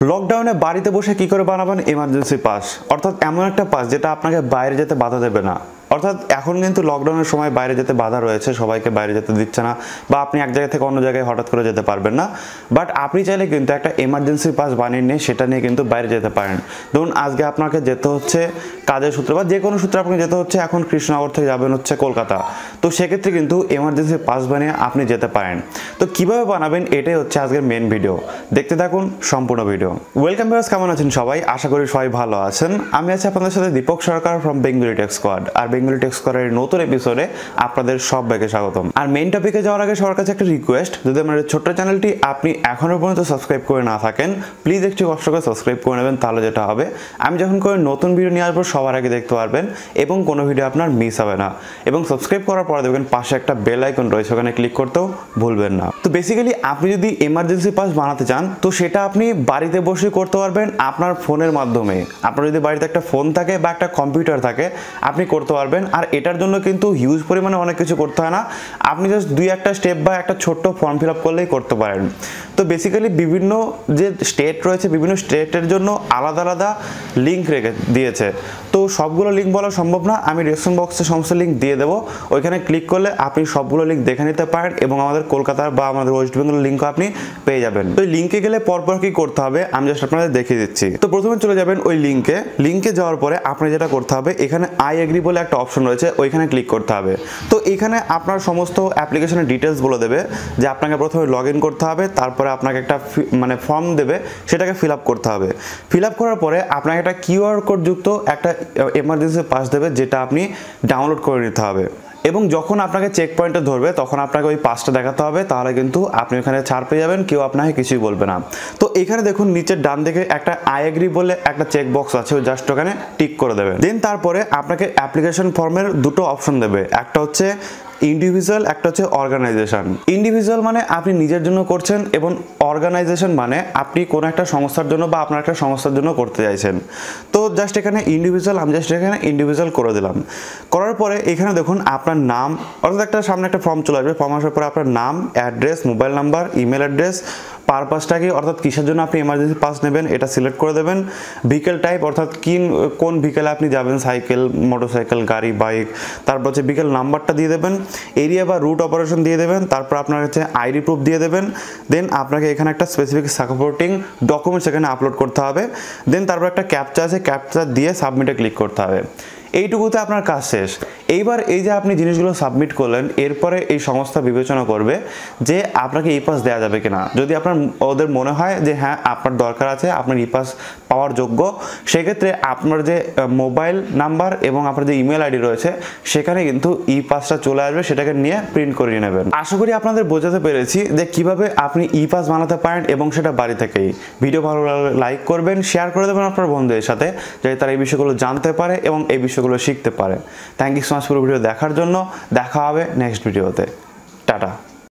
লকডাউনে বাড়িতে বসে কি করে বানাবেন? এমার্জেন্সি পাস অর্থাৎ এমন একটা পাস যেটা আপনাকে বাইরে যেতে বাধা দেবে না। অর্থাৎ এখন কিন্তু লকডাউনের সময় বাইরে যেতে বাধা রয়েছে, সবাইকে বাইরে যেতে দিচ্ছে না বা আপনি এক জায়গা থেকে অন্য জায়গায় হঠাৎ করে যেতে পারবেন না। বাট আপনি চাইলে কিন্তু একটা এমার্জেন্সি পাস বানিয়ে নিয়ে সেটা নিয়ে কিন্তু বাইরে যেতে পারেন। ধরুন আজকে আপনাকে যেতে হচ্ছে কাজের সূত্রে বা যে কোনো সূত্রে আপনাকে যেতে হচ্ছে, এখন কৃষ্ণনগর থেকে যাবেন হচ্ছে কলকাতা। তো সেক্ষেত্রে কিন্তু এমার্জেন্সি পাস বানিয়ে আপনি যেতে পারেন। তো কীভাবে বানাবেন? এটাই হচ্ছে আজকের মেন ভিডিও দেখতে থাকুন সম্পূর্ণ ভিডিও ওয়েলকাম ভিউয়ার্স কেমন আছেন সবাই? আশা করি সবাই ভালো আছেন। আমি আছি আপনাদের সাথে Dipak Sarkar from Bengali tech squad R tech করার নতুন এপিসোডে আপনাদের সবাইকে স্বাগতম। আর মেইন টপিকে যাওয়ার আগে সবার কাছে একটা রিকোয়েস্ট যদি আমার ছোট্ট চ্যানেলটি আপনি এখনও পর্যন্ত সাবস্ক্রাইব করে না থাকেন প্লিজ একটু কষ্ট করে সাবস্ক্রাইব করে নেবেন, তাহলে যেটা হবে, আমি যখন করে নতুন ভিডিও নিয়ে আসব, সবার আগে দেখতে পারবেন, এবং কোনো ভিডিও আপনার মিস হবে না। এবং সাবস্ক্রাইব করার পরে দেখবেন পাশে একটা বেল আইকন রয়েছে, ওখানে ক্লিক করতেও ভুলবেন না। তো বেসিক্যালি আপনি যদি এমার্জেন্সি পাস বানাতে চান, তো সেটা আপনি বাড়িতে বসে করতে পারবেন আপনার ফোনের মাধ্যমে। আপনার যদি বাড়িতে একটা ফোন থাকে বা একটা কম্পিউটার থাকে, আপনি করতে পারবেন। আর এটার জন্য কিন্তু হিউজ পরিমাণে অনেক কিছু করতে হয় না। আপনি জাস্ট দুই একটা স্টেপ বা একটা ছোট্ট ফর্ম ফিল আপ করলেই করতে পারেন। তো বেসিক্যালি বিভিন্ন যে স্টেট রয়েছে, বিভিন্ন স্টেটের জন্য আলাদা আলাদা লিঙ্ক রেখে দিয়েছে। তো সবগুলো লিঙ্ক বলা সম্ভব না, আমি ডিসক্রিপশন বক্সে সমস্ত লিঙ্ক দিয়ে দেবো। ওইখানে ক্লিক করলে আপনি সবগুলো লিঙ্ক দেখে নিতে পারেন এবং আমাদের কলকাতার বা আমাদের ওয়েস্ট বেঙ্গল লিঙ্কও আপনি পেয়ে যাবেন। তো লিঙ্কে গেলে পরপর কি করতে হবে, আমি জাস্ট আপনাদের দেখিয়ে দিচ্ছি। তো প্রথমে চলে যাবেন ওই লিঙ্কে লিঙ্কে যাওয়ার পরে আপনি যেটা করতে হবে, এখানে আই এগ্রি বলে একটা অপশন রয়েছে, ওইখানে ক্লিক করতে হবে। তো এখানে আপনার সমস্ত অ্যাপ্লিকেশনের ডিটেলস বলে দেবে, যে আপনাকে প্রথমে লগ করতে হবে, তারপরে আপনাকে একটা মানে ফর্ম দেবে, সেটাকে ফিল আপ করতে হবে। ফিল আপ করার পরে আপনাকে একটা কিউআর কোড যুক্ত একটা এমার্জেন্সি পাস দেবে, যেটা আপনি ডাউনলোড করে নিতে হবে। এবং যখন আপনাকে চেক পয়েন্টে ধরবে, তখন আপনাকে ওই পাসটা দেখাতে হবে, তাহলে কিন্তু আপনি ওখানে ছাড় পেয়ে যাবেন, কেউ আপনাকে কিছুই বলবে না। তো এখানে দেখুন, নিচের ডান দিকে একটা আই এগ্রি বলে একটা চেক বক্স আছে, ওই জাস্ট ওখানে টিক করে দেবে দেন তারপরে আপনাকে অ্যাপ্লিকেশন ফর্মের দুটো অপশন দেবে। একটা হচ্ছে ইন্ডিভিজুয়াল একটা হচ্ছে অর্গানাইজেশন ইন্ডিভিজুয়াল মানে আপনি নিজের জন্য করছেন এবং অর্গানাইজেশন মানে আপনি কোনো একটা সংস্থার জন্য বা আপনার একটা সংস্থার জন্য করতে চাইছেন। তো জাস্ট এখানে ইন্ডিভিজুয়াল আমি জাস্ট এখানে ইন্ডিভিজুয়াল করে দিলাম। করার পরে এখানে দেখুন আপনার নাম, অর্থাৎ একটা সামনে একটা ফর্ম চলে আসবে। ফর্ম আসার পরে আপনার নাম address mobile number email address পারপাসটা কি অর্থাৎ কিসের জন্য আপনি এমার্জেন্সি পাস নেবেন, এটা সিলেক্ট করে দেবেন। ভিকেল টাইপ অর্থাৎ কি কোন ভিকেলে আপনি যাবেন সাইকেল মোটরসাইকেল গাড়ি বাইক তারপর হচ্ছে বিকেল নাম্বারটা দিয়ে দেবেন এরিয়া বা রুট অপারেশন দিয়ে দেবেন, তারপর আপনার হচ্ছে আইডি প্রুফ দিয়ে দেবেন দেন আপনাকে এখানে একটা স্পেসিফিক সাপোর্টিং ডকুমেন্টস এখানে আপলোড করতে হবে দেন তারপর একটা ক্যাপচা আছে ক্যাপচা দিয়ে সাবমিটে ক্লিক করতে হবে। এইটুকুতে আপনার কাজ শেষ। এইবার এই যে আপনি জিনিসগুলো সাবমিট করলেন, এরপরে এই সংস্থা বিবেচনা করবে যে আপনাকে ই পাস দেওয়া যাবে কিনা। যদি আপনার ওদের মনে হয় যে হ্যাঁ আপনার দরকার আছে, আপনার ই পাস পাওয়ার যোগ্য, সেক্ষেত্রে আপনার যে মোবাইল নাম্বার এবং আপনার যে ইমেল আইডি রয়েছে, সেখানে কিন্তু ই পাসটা চলে আসবে, সেটাকে নিয়ে প্রিন্ট করিয়ে নেবেন। আশা করি আপনাদের বোঝাতে পেরেছি যে কীভাবে আপনি ই পাস বানাতে পারেন এবং সেটা বাড়ি থেকেই। ভিডিও ভালো লাগলে লাইক করবেন শেয়ার করে দেবেন আপনার বন্ধুদের সাথে, যাতে তারা এই বিষয়গুলো জানতে পারে এবং এই বিষয়গুলো শিখতে পারেন থ্যাংক ইউ সো মাচ পুরো ভিডিও দেখার জন্য। দেখা হবে নেক্সট ভিডিওতে টাটা।